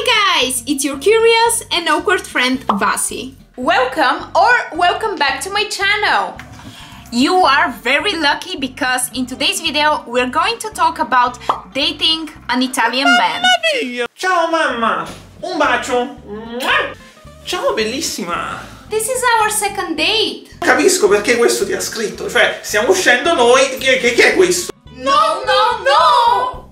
Hi guys, it's your curious and awkward friend Vasi. Welcome or welcome back to my channel. You are very lucky because in today's video we're going to talk about dating an Italian man. Ciao mamma! Un bacio! Ciao bellissima! This is our second date. Capisco perché questo ti ha scritto, cioè stiamo uscendo noi, chi è, chi è questo? No, no, no!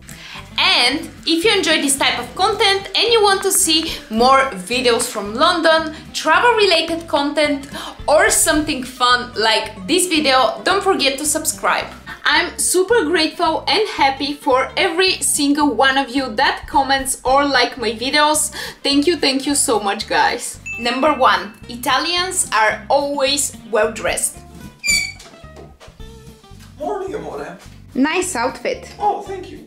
And if you enjoy this type of content and you want to see more videos from London, travel related content or something fun like this video, don't forget to subscribe. I'm super grateful and happy for every single one of you that comments or like my videos. Thank you, thank you so much guys. Number one, Italians are always well dressed. Morning amore! Nice outfit. Oh, thank you!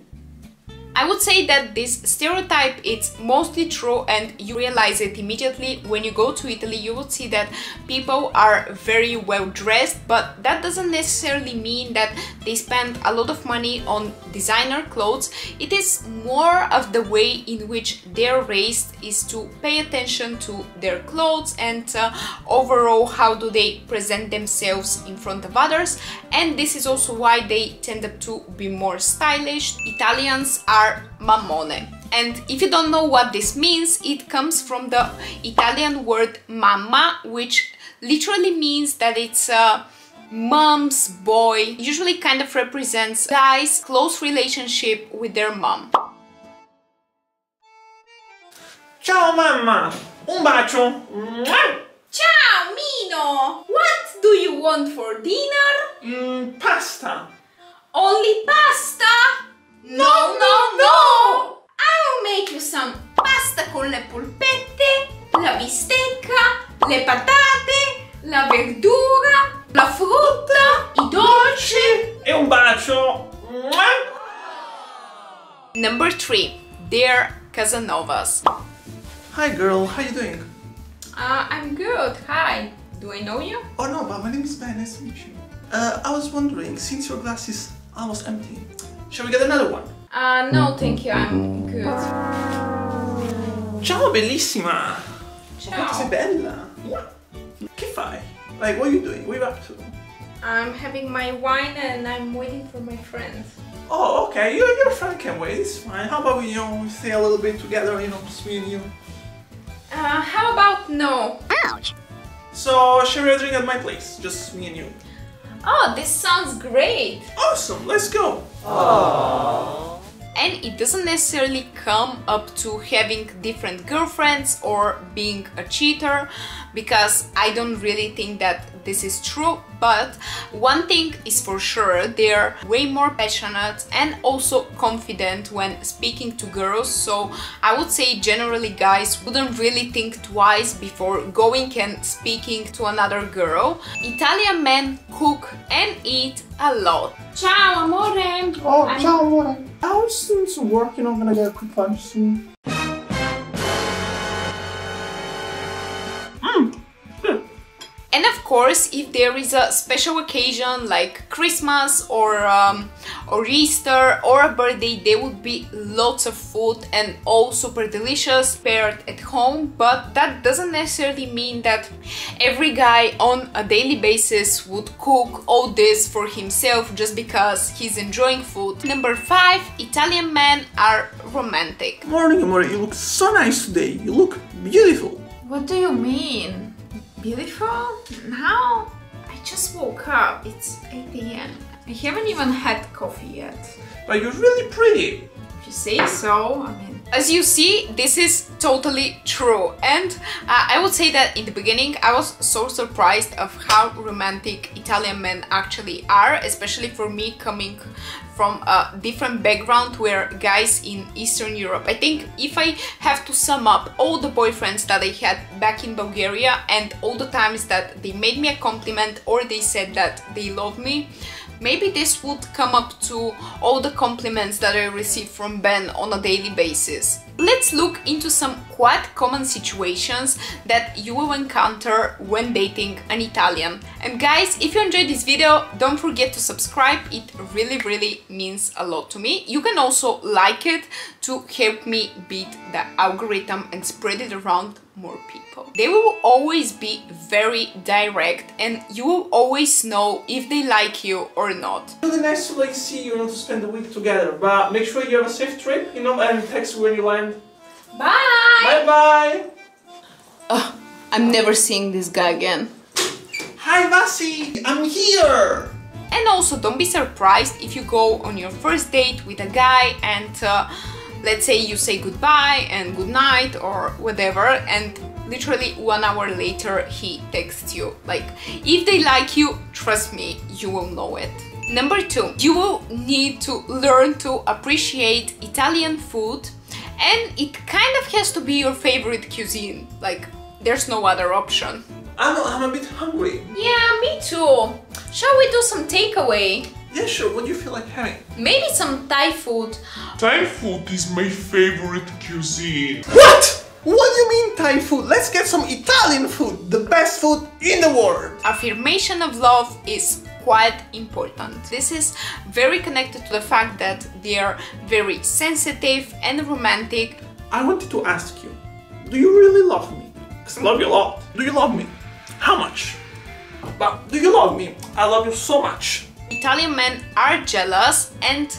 I would say that this stereotype is mostly true and you realize it immediately. When you go to Italy you would see that people are very well dressed but that doesn't necessarily mean that they spend a lot of money on designer clothes. It is more of the way in which they're raised is to pay attention to their clothes and uh, overall how do they present themselves in front of others. And this is also why they tend to be more stylish. Italians are are mammone. And if you don't know what this means, it comes from the Italian word mamma, which literally means that it's a mom's boy, usually kind of represents guys' close relationship with their mom. Ciao mamma! Un bacio! Mua! Ciao Mino! What do you want for dinner? Mm, pasta! Only pasta? No, no, no! I will make you some pasta con le polpette, la bistecca, le patate, la verdura, la frutta, i dolci. E un bacio! Number three, they're Casanovas. Hi girl, how you doing? Uh, I'm good. Hi. Do I know you? Oh no, but my name is Ben, nice to meet you. Uh, I was wondering, since your glass is almost empty, shall we get another one? Uh, no, thank you. I'm good. Ciao bellissima! Ciao. Quanto sei bella! Mua! Che fai? Like, what are you doing? What are you up to? I'm having my wine and I'm waiting for my friends. Oh, okay, you and your friend can wait, it's fine. How about we, you know, we stay a little bit together, you know, just me and you? Uh, how about no? Ouch! So, shall we drink at my place? Just me and you. Oh, this sounds great. Awesome, let's go! and it doesn't necessarily come up to having different girlfriends or being a cheater because I don't really think that this is true but one thing is for sure they're way more passionate and also confident when speaking to girls. So I would say generally guys wouldn't really think twice before going and speaking to another girl. Italian men cook and eat a lot. Ciao amore. Oh, I'm- ciao amore! I was doing some work, you know, I'm gonna get a quick lunch soon. And of course, if there is a special occasion like Christmas or um, or Easter or a birthday, there would be lots of food and all super delicious prepared at home. But that doesn't necessarily mean that every guy on a daily basis would cook all this for himself just because he's enjoying food. Number five, Italian men are romantic. Morning amore, you look so nice today. You look beautiful. What do you mean? Beautiful? Now? I just woke up. It's 8 a.m. I haven't even had coffee yet. But you're really pretty. If you say so, I mean. As you see, this is totally true. And uh, I would say that in the beginning, I was so surprised of how romantic Italian men actually are, especially for me coming from a different background where guys in Eastern Europe. I think if I have to sum up all the boyfriends that I had back in Bulgaria and all the times that they made me a compliment or they said that they love me, maybe this would come up to all the compliments that I receive from Ben on a daily basis. let's look into some quite common situations that you will encounter when dating an Italian. And guys, if you enjoyed this video, don't forget to subscribe, it really really means a lot to me. You can also like it to help me beat the algorithm and spread it around more people. They will always be very direct and you will always know if they like you or not. It's Really nice to like see you, you know, to spend the week together. But make sure you have a safe trip, you know, and text when you land. Bye! Bye bye! Ugh, I'm never seeing this guy again. Hi Vasi, I'm here! And also don't be surprised if you go on your first date with a guy and uh, let's say you say goodbye and good night or whatever and literally one hour later he texts you. Like if they like you trust me you will know it. Number two you will need to learn to appreciate italian food and it kind of has to be your favorite cuisine. Like there's no other option. I'm I'm a bit hungry. yeah me too. Shall we do some takeaway Yeah, sure, what do you feel like having? maybe some thai food Thai food is my favorite cuisine. What? What do you mean Thai food? Let's get some Italian food, the best food in the world. affirmation of love is quite important. This is very connected to the fact that they are very sensitive and romantic. I wanted to ask you, do you really love me? Because I love you a lot. Do you love me? How much? But do you love me? I love you so much. Italian men are jealous and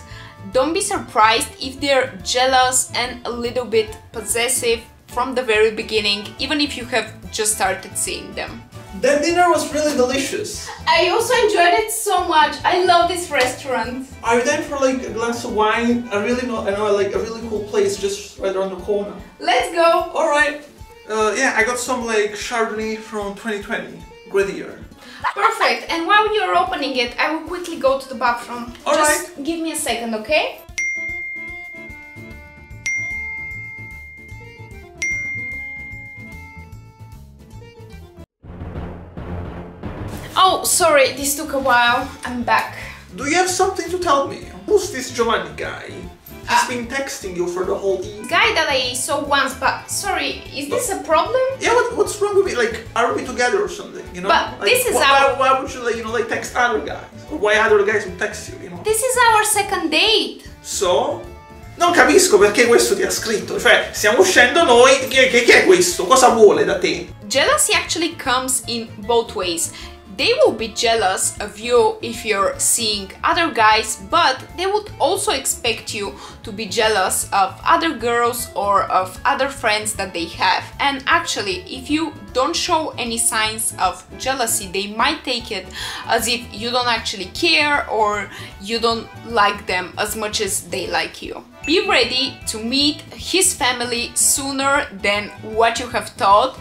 don't be surprised if they're jealous and a little bit possessive from the very beginning, even if you have just started seeing them. That dinner was really delicious. I also enjoyed it so much. I love this restaurant. Are you down for like a glass of wine? I really know, I know like a really cool place just right around the corner. Let's go. All right. Uh, yeah, I got some like Chardonnay from 2020. Great year. Perfect. And while you're opening it, I will quickly go to the bathroom. All Just give me a second, okay? Oh, sorry, this took a while. I'm back. Do you have something to tell me? Who's this Giovanni guy? He's been texting you for the whole evening. Guy that I saw once, but sorry, is this a problem? Yeah, what, what's wrong with me? Like, are we together or something? You know? But like, this is wh- our- why, why would you like, you know, like text other guys? Or why other guys would text you? You know? This is our second date. So? Non capisco perché questo ti ha scritto. Cioè, stiamo uscendo noi. che, è, chi è questo? Cosa vuole da te? Jealousy actually comes in both ways. They will be jealous of you if you're seeing other guys, but they would also expect you to be jealous of other girls or of other friends that they have. And actually, if you don't show any signs of jealousy, they might take it as if you don't actually care or you don't like them as much as they like you. Be ready to meet his family sooner than what you have thought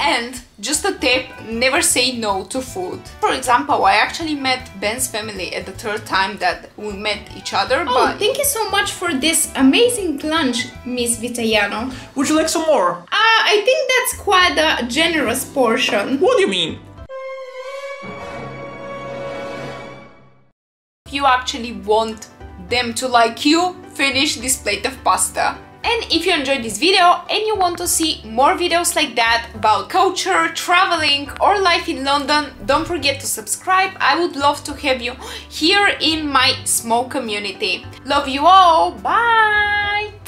and just a tip, never say no to food. For example, I actually met Ben's family at the third time that we met each other. Oh, but thank you so much for this amazing lunch, Miss Vitaliano. Would you like some more? Ah, I think that's quite a generous portion. What do you mean? If you actually want them to like you, finish this plate of pasta. And if you enjoyed this video and you want to see more videos like that about culture, traveling or life in London, don't forget to subscribe. I would love to have you here in my small community. Love you all, bye!